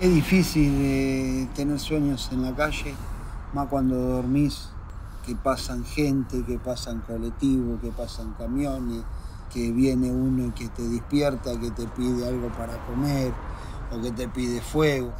Es difícil eh, tener sueños en la calle, más cuando dormís, que pasan gente, que pasan colectivos, que pasan camiones, que viene uno y que te despierta, que te pide algo para comer o que te pide fuego.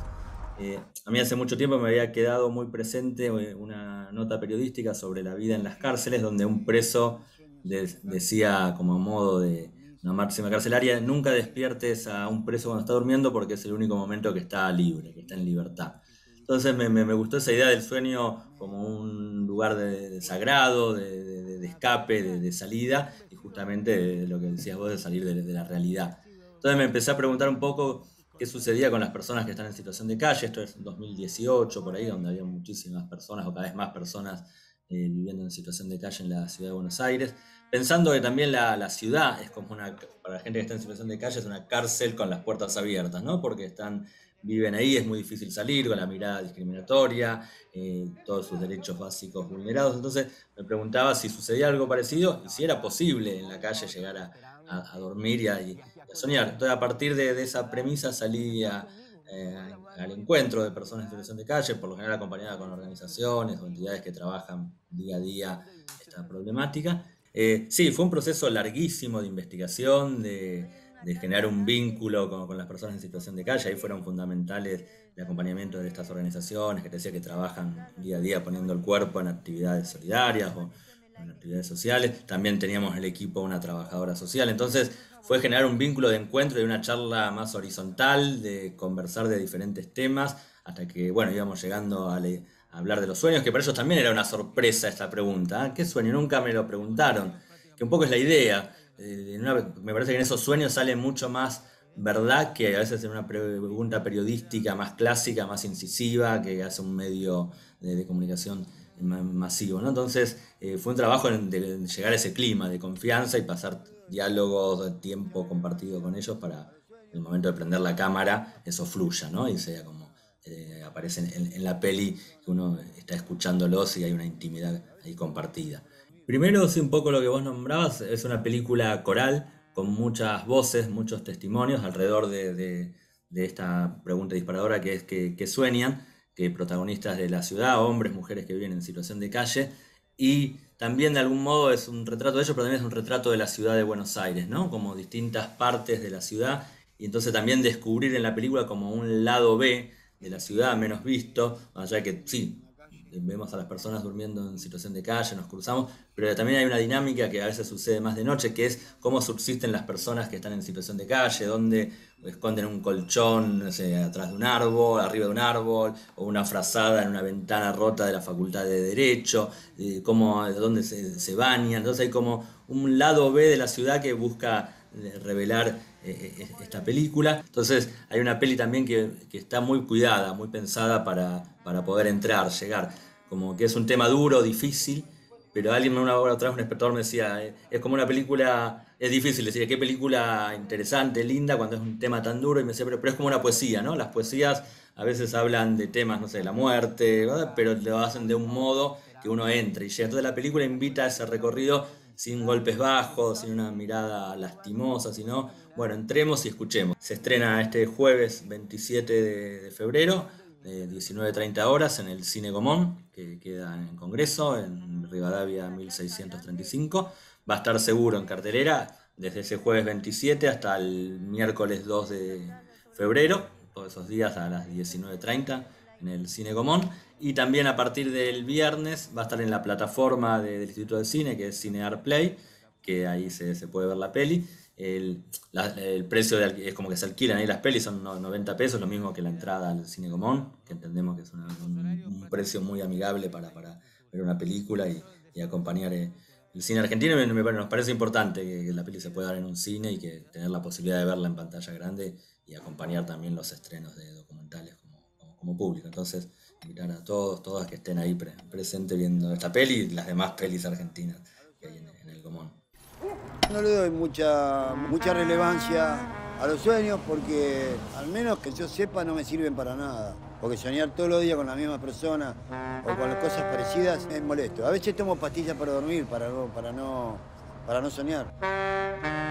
Eh, a mí hace mucho tiempo me había quedado muy presente eh, una nota periodística sobre la vida en las cárceles, donde un preso decía como modo de una máxima carcelaria, nunca despiertes a un preso cuando está durmiendo porque es el único momento que está libre, que está en libertad. Entonces me, gustó esa idea del sueño como un lugar de, sagrado, de, escape, de, salida, y justamente lo que decías vos de salir de, la realidad. Entonces me empecé a preguntar un poco qué sucedía con las personas que están en situación de calle, esto es 2018, por ahí, donde había muchísimas personas o cada vez más personas eh, viviendo en situación de calle en la ciudad de Buenos Aires, pensando que también la, ciudad es como una, para la gente que está en situación de calle, es una cárcel con las puertas abiertas, ¿no? Porque están, viven ahí, es muy difícil salir con la mirada discriminatoria, eh, todos sus derechos básicos vulnerados. Entonces me preguntaba si sucedía algo parecido y si era posible en la calle llegar a, dormir y a, soñar. Entonces a partir de, esa premisa salí a eh, al encuentro de personas en situación de calle, por lo general acompañada con organizaciones o entidades que trabajan día a día esta problemática. Eh, sí, fue un proceso larguísimo de investigación, de, generar un vínculo con, las personas en situación de calle. Ahí fueron fundamentales el acompañamiento de estas organizaciones que te decía que trabajan día a día poniendo el cuerpo en actividades solidarias o en actividades sociales. También teníamos el equipo una trabajadora social. Entonces fue generar un vínculo de encuentro y una charla más horizontal, de conversar de diferentes temas, hasta que, bueno, íbamos llegando a, hablar de los sueños, que para ellos también era una sorpresa esta pregunta. ¿ah? ¿Qué sueño? Nunca me lo preguntaron. Que un poco es la idea. Eh, me parece que en esos sueños sale mucho más verdad que a veces en una pregunta periodística más clásica, más incisiva, que hace un medio de comunicación masivo. ¿no? Entonces eh, fue un trabajo de llegar a ese clima de confianza y pasar diálogos, de tiempo compartido con ellos para el momento de prender la cámara eso fluya ¿no? y sea como eh, aparece en, la peli que uno está escuchándolos y hay una intimidad ahí compartida. Primero, sí, un poco lo que vos nombrabas, es una película coral con muchas voces, muchos testimonios alrededor de, esta pregunta disparadora que es que, que sueñan que protagonistas de la ciudad, hombres, mujeres que viven en situación de calle, y también de algún modo es un retrato de ellos, pero también es un retrato de la ciudad de Buenos Aires, ¿no? Como distintas partes de la ciudad, y entonces también descubrir en la película como un lado B de la ciudad menos visto, allá que sí, vemos a las personas durmiendo en situación de calle, nos cruzamos, pero también hay una dinámica que a veces sucede más de noche, que es cómo subsisten las personas que están en situación de calle, donde esconden un colchón atrás de un árbol, arriba de un árbol, o una frazada en una ventana rota de la Facultad de Derecho, cómo, donde se, se bañan, entonces hay como un lado B de la ciudad que busca eh, revelar eh, eh, esta película. Entonces hay una peli también que, está muy cuidada, muy pensada para, para, poder entrar, llegar. Como que es un tema duro, difícil, pero alguien una hora atrás, un espectador me decía, eh, es como una película, es difícil decir, qué película interesante, linda, cuando es un tema tan duro, y me decía, pero, pero es como una poesía, ¿no? Las poesías a veces hablan de temas, no sé, de la muerte, pero lo hacen de un modo que uno entra y llega. Entonces la película invita a ese recorrido sin golpes bajos, sin una mirada lastimosa, sino, bueno, entremos y escuchemos. Se estrena este jueves 27 de, febrero, de 19.30 horas, en el Cine Gomón, que queda en Congreso, en Rivadavia 1635. Va a estar seguro en cartelera desde ese jueves 27 hasta el miércoles 2 de febrero, todos esos días a las 19.30 en el Cine Gomón. Y también a partir del viernes va a estar en la plataforma del Instituto de Cine, que es Cinear Play, que ahí se, puede ver la peli. El, precio es como que se alquilan ahí las pelis, son 90 pesos, lo mismo que la entrada al Cine Gomón, que entendemos que es un, precio muy amigable para, ver una película y, acompañar eh, el cine argentino. nos parece importante que, la peli se pueda dar en un cine y que tener la posibilidad de verla en pantalla grande y acompañar también los estrenos de documentales como público. Entonces, invitar a todos, todas que estén ahí presentes viendo esta peli y las demás pelis argentinas que hay en, el Común. No le doy mucha, mucha relevancia a los sueños porque al menos que yo sepa no me sirven para nada. Porque soñar todos los días con la misma persona o con cosas parecidas es molesto. A veces tomo pastillas para dormir, para, para, no, para no soñar.